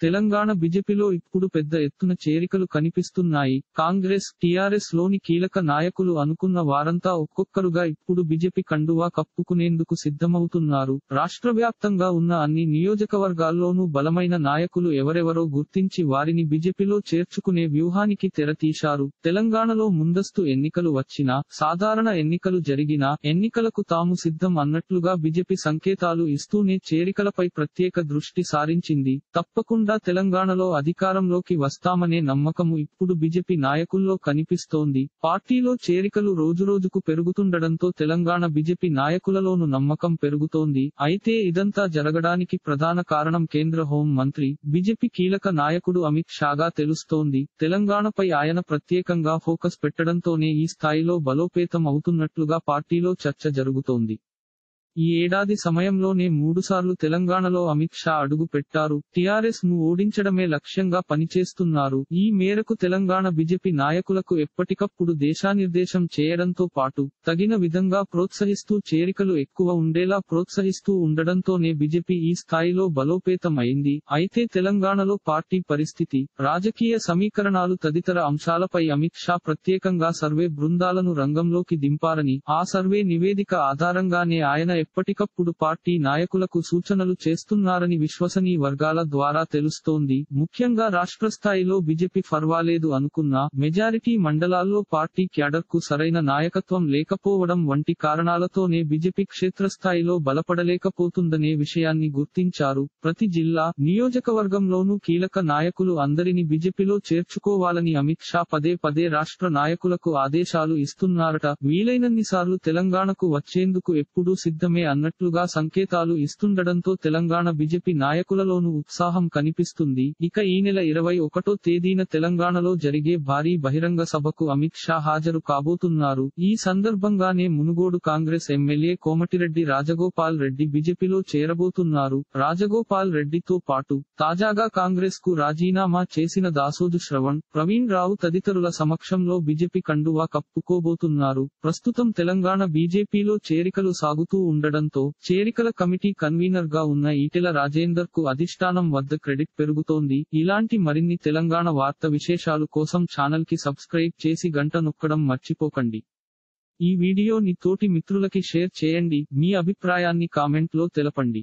తెలంగాణ బీజేపీలో ఇప్పుడు పెద్ద ఎత్తున చేరికలు కనిపిస్తున్నాయి. కాంగ్రెస్ టీఆర్ఎస్లోని కీలక నాయకులు అనుకున్న వారంతా ఒక్కొక్కరుగా ఇప్పుడు బీజేపీ కండువా కప్పుకునేందుకు సిద్ధమవుతున్నారు. రాష్ట్ర వ్యాప్తంగా ఉన్న అన్ని నియోజకవర్గాల్లోనూ బలమైన నాయకులు ఎవరెవరో గుర్తించి వారిని బీజేపీలో చేర్చుకునే వ్యూహానికి తెరతీశారు తెలంగాణలో ముందస్తు ఎన్నికలు వచ్చినా సాధారణ ఎన్నికలు జరిగినా ఎన్నికలకు తాము సిద్ధం అన్నట్లుగా బీజేపీ సంకేతాలు ఇస్తూనే చేరికలపై ప్రత్యేక దృష్టి సారించింది. తప్పకుండా తెలంగాణలో అధికారంలోకి వస్తామనే నమ్మకము ఇప్పుడు బీజేపీ నాయకుల్లో కనిపిస్తోంది. పార్టీలో చేరికలు రోజురోజుకు పెరుగుతుండడంతో తెలంగాణ బీజేపీ నాయకులలోను నమ్మకం పెరుగుతోంది. అయితే ఇదంతా జరగడానికి ప్రధాన కారణం కేంద్ర హోం మంత్రి బీజేపీ కీలక నాయకుడు అమిత్ షాగా తెలుస్తోంది. తెలంగాణపై ఆయన ప్రత్యేకంగా ఫోకస్ పెట్టడంతోనే ఈ స్థాయిలో బలోపేతం అవుతున్నట్లుగా పార్టీలో చర్చ జరుగుతోంది. ఈ ఏడాది సమయంలోనే మూడుసార్లు తెలంగాణలో అమిత్ షా అడుగు పెట్టారు. టీఆర్ఎస్ను ఓడించడమే లక్ష్యంగా పనిచేస్తున్నారు. ఈ మేరకు తెలంగాణ బీజేపీ నాయకులకు ఎప్పటికప్పుడు దేశానిర్దేశం చేయడంతో పాటు తగిన విధంగా ప్రోత్సహిస్తూ చేరికలు ఎక్కువ ఉండేలా ప్రోత్సహిస్తూ ఉండడంతోనే బీజేపీ ఈ స్థాయిలో బలోపేతం అయింది అయితే తెలంగాణలో పార్టీ పరిస్థితి రాజకీయ సమీకరణాలు తదితర అంశాలపై అమిత్ షా ప్రత్యేకంగా సర్వే బృందాలను రంగంలోకి దింపారని ఆ సర్వే నివేదిక ఆధారంగానే ఆయన ఎప్పటికప్పుడు పార్టీ నాయకులకు సూచనలు చేస్తున్నారని విశ్వసనీయ వర్గాల ద్వారా తెలుస్తోంది. ముఖ్యంగా రాష్ట్ర స్థాయిలో బీజేపీ ఫర్వాలేదు అనుకున్నా మెజారిటీ మండలాల్లో పార్టీ క్యాడర్కు సరైన నాయకత్వం లేకపోవడం వంటి కారణాలతోనే బీజేపీ క్షేత్రస్థాయిలో బలపడలేకపోతుందనే విషయాన్ని గుర్తించారు. ప్రతి జిల్లా నియోజకవర్గంలోనూ కీలక నాయకులు అందరిని బీజేపీలో చేర్చుకోవాలని అమిత్ షా పదే పదే రాష్ట్ర నాయకులకు ఆదేశాలు ఇస్తున్నారట. వీలైనన్నిసార్లు తెలంగాణకు వచ్చేందుకు ఎప్పుడూ సిద్ధమే అన్నట్లుగా సంకేతాలు ఇస్తుండడంతో తెలంగాణ బీజేపీ నాయకులలోనూ ఉత్సాహం కనిపిస్తుంది. ఇక ఈ నెల ఇరవై ఒకటో తేదీన తెలంగాణలో జరిగే భారీ బహిరంగ సభకు అమిత్ షా హాజరు కాబోతున్నారు. ఈ సందర్భంగానే మునుగోడు కాంగ్రెస్ ఎమ్మెల్యే కోమటిరెడ్డి రాజగోపాల్ రెడ్డి బీజేపీలో చేరబోతున్నారు. రాజగోపాల్ రెడ్డితో పాటు తాజాగా కాంగ్రెస్కు రాజీనామా చేసిన దాసోజు శ్రవణ్ ప్రవీణ్ రావు తదితరుల సమక్షంలో బీజేపీ కండువా కప్పుకోబోతున్నారు. ప్రస్తుతం తెలంగాణ బీజేపీలో చేరికలు సాగుతూ ఉండడంతో చేరికల కమిటీ కన్వీనర్గా ఉన్న ఈటెల రాజేందర్కు అధిష్టానం వద్ద క్రెడిట్ పెరుగుతోంది. ఇలాంటి మరిన్ని తెలంగాణ వార్త విశేషాలు కోసం ఛానల్కి సబ్స్క్రైబ్ చేసి గంట నొక్కడం మర్చిపోకండి. ఈ వీడియోని తోటి మిత్రులకి షేర్ చేయండి. మీ అభిప్రాయాన్ని కామెంట్లో తెలపండి.